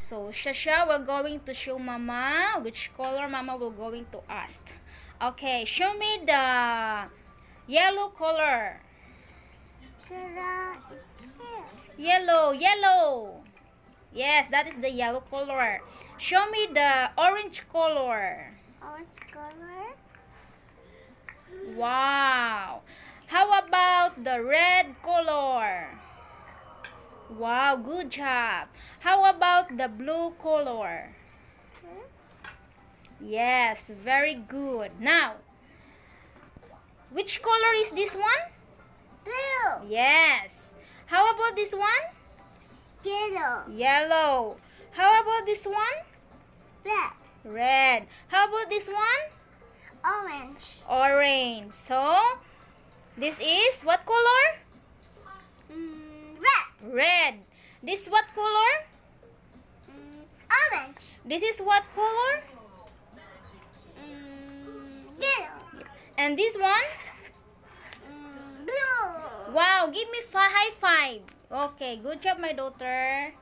So, Shasha will going to show Mama which color Mama will going to ask. Okay, show me the yellow color. Color. Yellow, yellow. Yes, that is the yellow color. Show me the orange color. Orange color. Wow. How about the red color? Wow, good job. How about the blue color? Yes, very good. Now, which color is this one? Blue. Yes. How about this one? Yellow. Yellow. How about this one? Red. Red. How about this one? Orange. Orange. So, this is what color? Red. Red. This what color? Mm, orange. This is what color? Mm, yellow. And this one? Mm, blue. Wow, give me five high five. Okay, good job, my daughter.